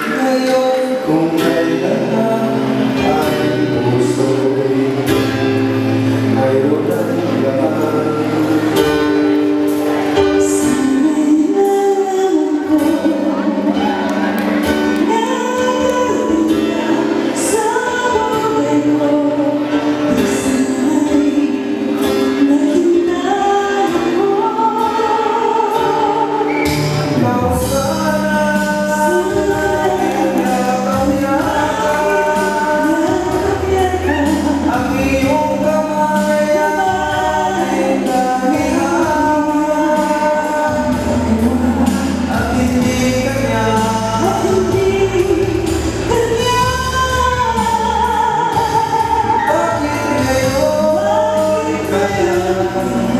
người yêu cùng Amen.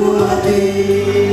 Deus.